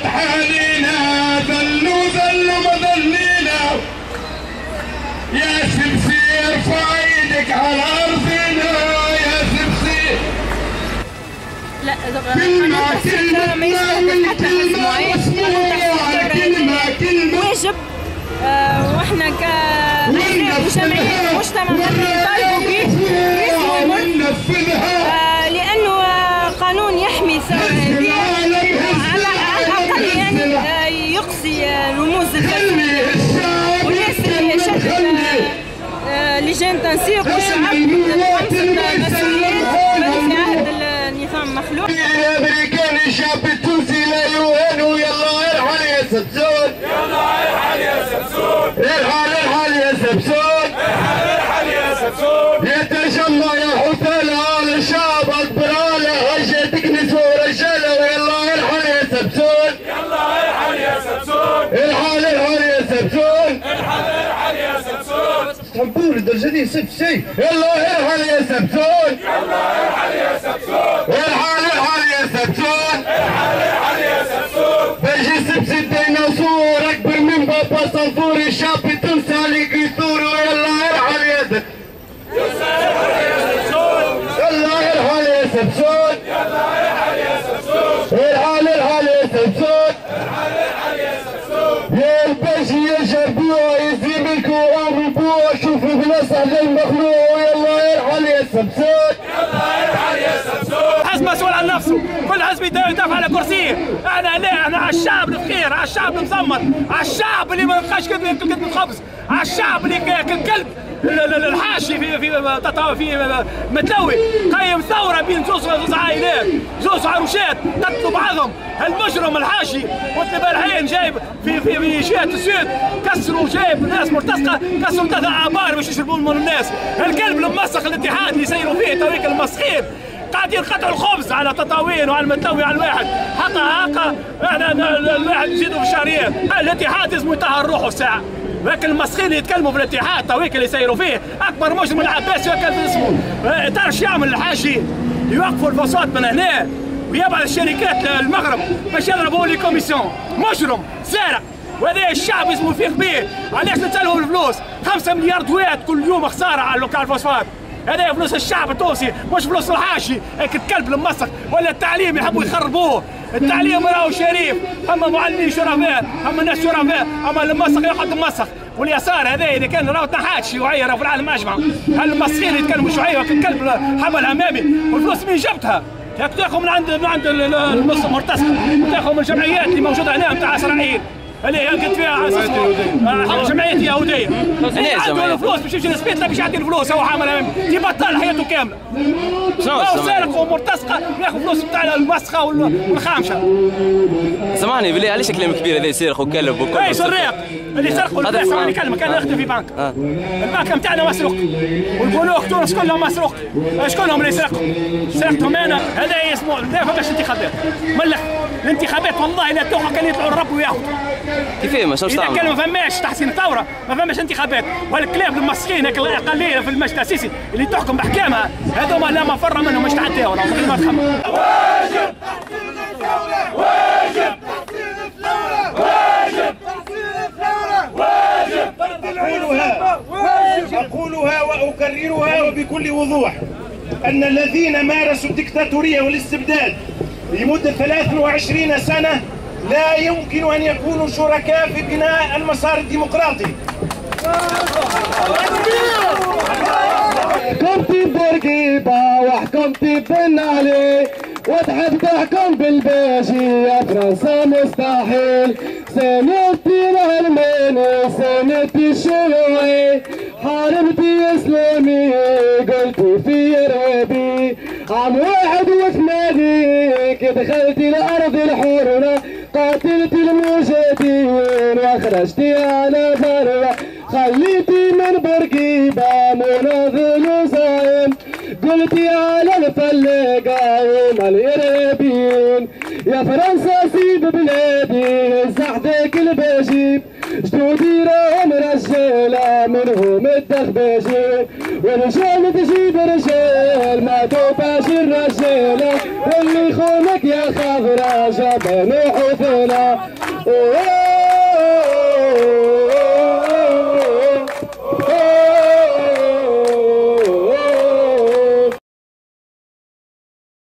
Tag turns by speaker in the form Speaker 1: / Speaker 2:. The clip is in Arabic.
Speaker 1: وتحالينا ذلوا ذلوا مذلينا يا سبسي ارفع إيدك على أرضنا. يا سبسي.
Speaker 2: لا
Speaker 1: كلمة
Speaker 2: كلمة حزب معين
Speaker 1: كلمة كلمة
Speaker 2: واجب وإحنا كأحزاب وجمعيات مجتمع نطالبوا باسمه الملك
Speaker 1: وننفذها.
Speaker 2: لجان تنسيق في عهد النظام المخلوق
Speaker 1: يا أمريكان الشعب التونسي لا يوهن يلا ارحل يا سبسون.
Speaker 3: يلا ارحل يا سمسون
Speaker 1: ارحل ارحل يا سبسون.
Speaker 3: ارحل يا سمسون
Speaker 1: يتجمع يا حثالة على الشعب اكبر على هجتك نسوة ورجالة ويلا ارحل يا سبسون
Speaker 3: يلا ارحل يا سمسون
Speaker 1: ارحل ارحل يا سبسون
Speaker 3: ارحل ارحل يا سمسون
Speaker 1: حبور الدرجة دي سب شيء يلا ارحل يا سبسون.
Speaker 3: يلا ارحل يا سمسون
Speaker 1: ارحل ارحل يا سبسون.
Speaker 3: ارحل ارحل يا سمسون
Speaker 1: باجي سبسي الديناصور أكبر من بابا صنفور الشعب التونسي عليك يثور ويلا ارحل يا سبسون يلا ارحل يا سبسون
Speaker 3: يلا ارحل يا سمسون
Speaker 1: ارحل ارحل يا سبسون
Speaker 3: ارحل ارحل يا سمسون
Speaker 1: يا الباشي يا جربوع يزيم الكوع ربوع شوفوا للمخلوق يلا ارحل يا
Speaker 4: حزب يدافع على كرسيه إحنا ليه؟ إحنا على الشعب الفقير على الشعب المزمر على الشعب اللي ما ياكل كذب خبز على الشعب اللي ياكل كلب ال- ال- الحاشي في في في متلوي. قيم ثورة بين زوز زوز عائلات زوز عروشات قتلوا بعضهم المجرم الحاشي والبارحين جايب في في في جهة السود كسروا جايب ناس مرتزقة كسروا ثلاث آبار باش يشربوا من الناس. الكلب المسخ الاتحاد اللي يسيروا فيه تويك المسخين. قاعدين يقطعوا الخبز على تطاوين وعلى المتلوي على الواحد. حتى هكا. إحنا الواحد نزيدوا في الشهريات الاتحاد لازم يطهر روحه ساعة. لكن المسخين يتكلموا في الاتحاد تويك اللي يسيروا فيه أكبر مجرم العباسي كان في اسمه. آه، تعرف يعمل الحاشي يوقفوا الفصاد من هنا ويبعث الشركات للمغرب. باش يضربوا لي كوميسيون. مجرم سارق وهذا الشعب اسمه يفيق به علاش نتسلهم الفلوس؟ 5 مليار دوات كل يوم خسارة على لوكال فوسفات. هذا فلوس الشعب التونسي مش فلوس الحاشي. هيك الكلب المسخ ولا التعليم يحبوا يخربوه. التعليم راهو شريف. أما معلمين شرفاء أما الناس شرفاء أما المسخ يقعد مسخ واليسار هذا إذا كان راهو تنحات شيوعيه في العالم أجمع. المسخين يتكلموا شيوعيه الكلب حمل أمامي. والفلوس مين جبتها؟ تاخذ من عند من عند ال- ال- النص المرتزقه تاخذ من الجمعيات اللي موجودة هنا نتاع إسرائيل. اللي هي قلت فيها على آه، جمعيه يهوديه اللي عنده؟ الفلوس باش يمشي للسبيت لا باش يعطي الفلوس هو عامل. يبطل حياته
Speaker 5: كاملة.
Speaker 4: هو؟ سارق ومرتزقة ياخذ فلوس بتاع المسخة وال- والخامشة.
Speaker 5: سامحني بالله علاش كلام كبير هذا يسرق وكلب وكل
Speaker 4: اي سرق اللي سرقوا
Speaker 5: هذا
Speaker 4: البنك
Speaker 5: فلان.
Speaker 4: سامحني كلمه كان يخدم في بنك.
Speaker 5: آه.
Speaker 4: البنك نتاعنا مسروق. والبنوك تونس كلهم مسروق. شكونهم اللي سرقوا؟ سرقتهم أنا. هذا اسمه؟ لا فماش انتخابات؟ ملك. الانتخابات والله لا توقع كان يطلعوا الرب وياخذوا.
Speaker 5: كيفاه ما شنو
Speaker 4: إذا كان
Speaker 5: تعمل
Speaker 4: ما فماش تحسين ثوره ما فماش انتخابات. والكلاب المسكين هيك الاقليه في المجلس التاسيسي اللي تحكم بأحكامها هذوما لا مفر منهم مش تعداو راهم غير ما تخمم.
Speaker 3: واجب واجب واجب واجب
Speaker 6: أقولها أقولها وأكررها وبكل وضوح. أن الذين مارسوا الدكتاتورية والاستبداد لمدة 23 سنة لا يمكن أن يكونوا شركاء في بناء المسار الديمقراطي.
Speaker 1: حكمتي بورقيبة وحكمتي بن علي وتحب تحكم بالباشي يا فرنسا مستحيل ساندتي العلماني ساندتي الشيوعي. حاربتي إسلامي قلتي في ارهابي عام واحد وثمانين دخلتي الأرض الحرة قاتلتي المجاهدين واخرجتي على برا خليتي من بورقيبة مناضل وصايم قلتي على الفلاقة وما الإرهابيين يا فرنسا سيب بلادي زحدك الباجيب رجال
Speaker 7: ولا منهم الدخباشين ورجال تجيب رجال ما توباش الرجال اللي يخونك يا خضرا جبان وحثنا